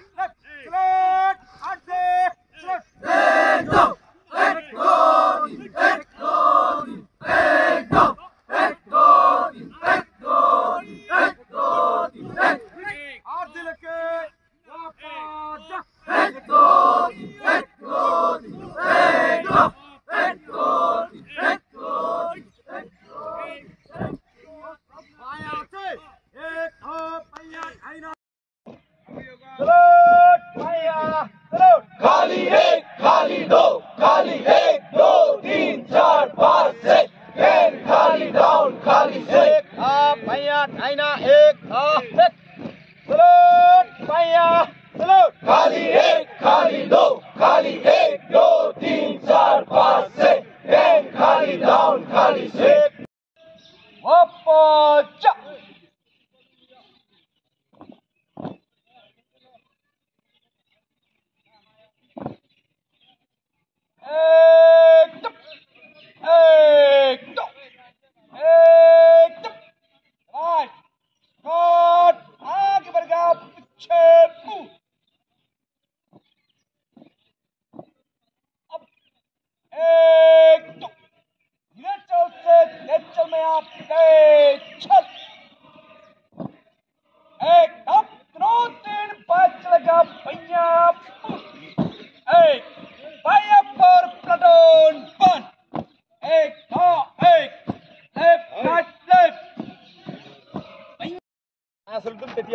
left, left. आईना एक एक सलूट भैया सलूट खाली एक खाली दो खाली एक दो तीन चार पाँच छः खाली डाउन खाली छः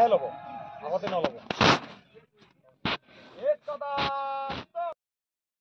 হ্যাঁ ল'ব। আগতে নল'ব